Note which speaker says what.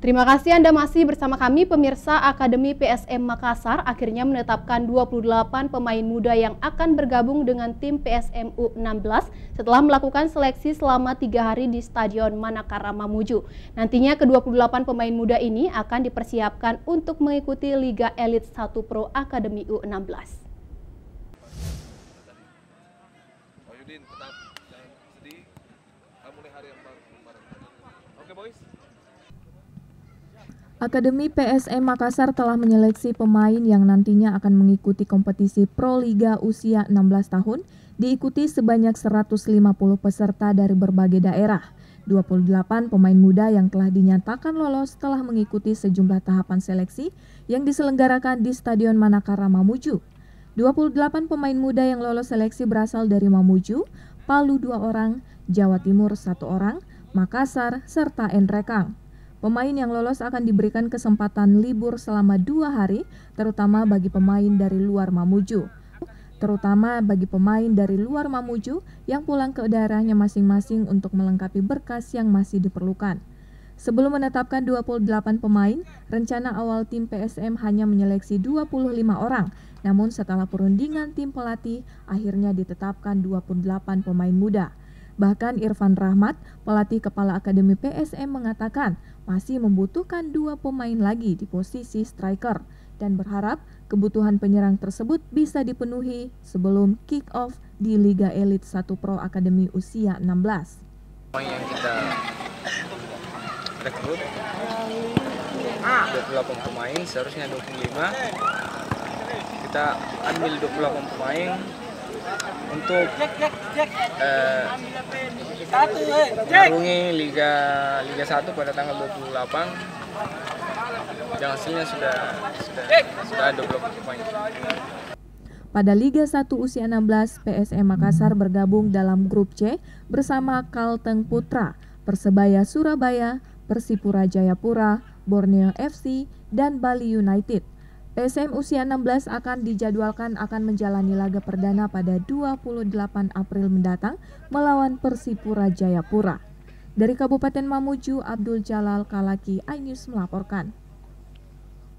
Speaker 1: Terima kasih Anda masih bersama kami pemirsa Akademi PSM Makassar akhirnya menetapkan 28 pemain muda yang akan bergabung dengan tim PSM U16 setelah melakukan seleksi selama tiga hari di Stadion Manakara Mamuju. Nantinya ke-28 pemain muda ini akan dipersiapkan untuk mengikuti Liga Elite 1 Pro Akademi U16.
Speaker 2: Akademi PSM Makassar telah menyeleksi pemain yang nantinya akan mengikuti kompetisi Pro Liga usia 16 tahun, diikuti sebanyak 150 peserta dari berbagai daerah. 28 pemain muda yang telah dinyatakan lolos telah mengikuti sejumlah tahapan seleksi yang diselenggarakan di Stadion Manakara Mamuju. 28 pemain muda yang lolos seleksi berasal dari Mamuju, Palu dua orang, Jawa Timur satu orang, Makassar, serta Enrekang. Pemain yang lolos akan diberikan kesempatan libur selama dua hari, terutama bagi pemain dari luar Mamuju. Terutama bagi pemain dari luar Mamuju yang pulang ke daerahnya masing-masing untuk melengkapi berkas yang masih diperlukan. Sebelum menetapkan 28 pemain, rencana awal tim PSM hanya menyeleksi 25 orang. Namun setelah perundingan tim pelatih, akhirnya ditetapkan 28 pemain muda. Bahkan Irfan Rahmat, pelatih kepala Akademi PSM mengatakan masih membutuhkan dua pemain lagi di posisi striker dan berharap kebutuhan penyerang tersebut bisa dipenuhi sebelum kick off di Liga Elite 1 Pro Akademi usia 16.
Speaker 3: Pemain yang kita rekrut 28 pemain, seharusnya 25. Kita ambil 28 pemain untuk uh, mengarungi Liga Liga 1 pada tanggal 28 yang hasilnya sudah sudah sudah ada 20 poin.
Speaker 2: Pada Liga 1 usia 16, PSM Makassar bergabung dalam grup C bersama Kalteng Putra, Persebaya Surabaya, Persipura Jayapura, Borneo FC, dan Bali United. PSM usia 16 akan dijadwalkan akan menjalani laga perdana pada 28 April mendatang melawan Persipura Jayapura. Dari Kabupaten Mamuju, Abdul Jalal Kalaki, iNews melaporkan.